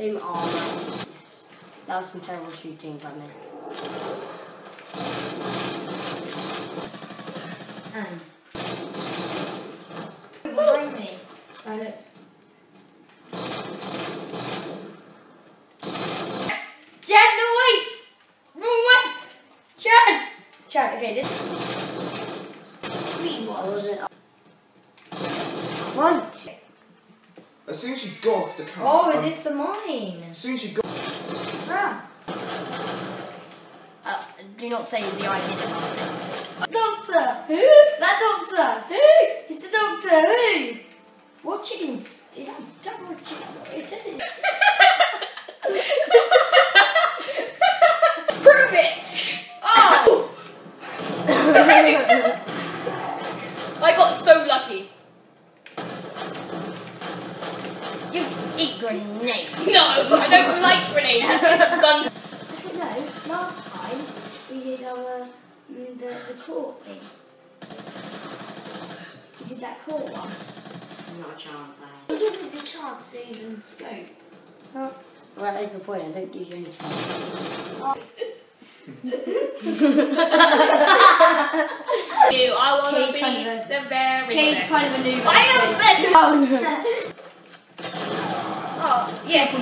Same armor. Yes. That was some terrible shooting by me. Um. Behind me. So I looked. Chad, no wait! No way! Chad! Chad, okay, this sweet I one. wasn't. Right. As soon as you got off the car. Oh, um, is this the mine? As soon as you got. Ah. Uh, do not say the idea. Doctor! Who? That doctor! Who? It's the doctor! Who? What chicken? Is that double chicken? It said it. Prove it! Oh! I got so lucky. You eat grenade. No, I don't like grenades. Gun. Don't know. Last time we did our mm, the the court thing. We did that court one. Not a chance. I We give you the chance to even scope. have. Well, that's the point. I don't give you any chance. You, I want to be a- the very Kate's best. kind of a noob. I am better. Oh no. Oh, yes.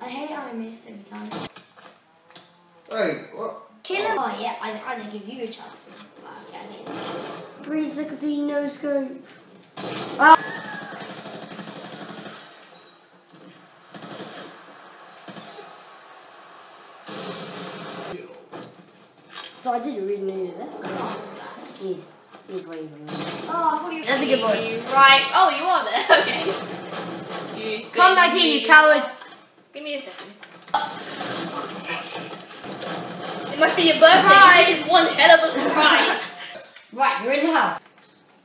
I hate how I miss every time. Hey, what? Kill him! Oh yeah, I, I didn't give you a chance. Wow, okay, I didn't. 360 no scope. So I didn't really know you were there. He's, he's waving. Oh, I thought you were That's a good boy. You Right. Oh, you are there. Okay. You Come back here, you coward. Give me a second. It must be your birthday. Surprise! This is one hell of a surprise. Right, you're in the house.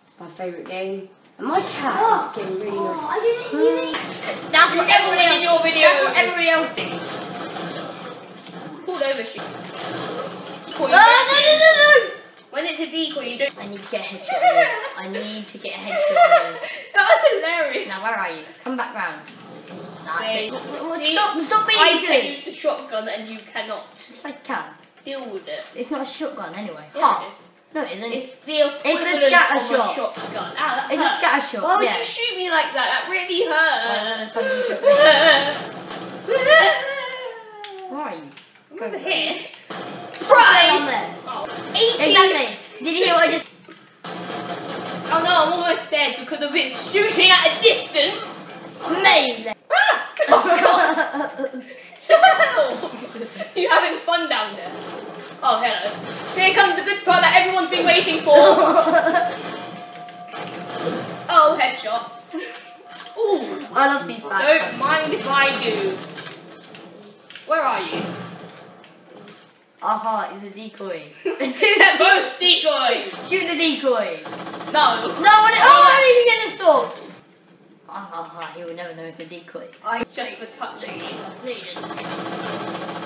It's my favourite game. And my cat Oh. is getting really Oh, annoyed. I didn't even eat. That's what everybody in your video. That's what everybody else did. Pulled over shoot. Decoy, you No, don't no, do. no, no, no. It's a decoy, you don't. I need to get a headshot. I need to get a headshot. That was hilarious. Now, where are you? Come back round. That's Wait. it. W- w- See, Stop, stop being I can use the shotgun and you cannot Yes, I can. deal with it. It's not a shotgun anyway. Yeah, Ha. it is. No, it isn't. It's the equivalent scatter of shot. a shotgun. Ow, that It's a scatter shot, Why would yeah. you shoot me like that? That really Well, hurt. no, it's time you shot me. Where are you? Over here. Right on Surprise! there. Oh, 18. Exactly. Did you hear what I just... Oh no, I'm almost dead because of it shooting at a distance. Melee. Ah! Oh god. You're having fun down there. Oh, hello. Here comes the good part that everyone's been waiting for. Oh, headshot. Ooh. I love these back. Don't mind if I do. Where are you? Aha, it's a decoy. They're both decoys. Shoot the decoy. No. No, what? Oh, you get a sword. Ah, ha, ha, he will never know it's a decoy. I just for touching you. No, you didn't.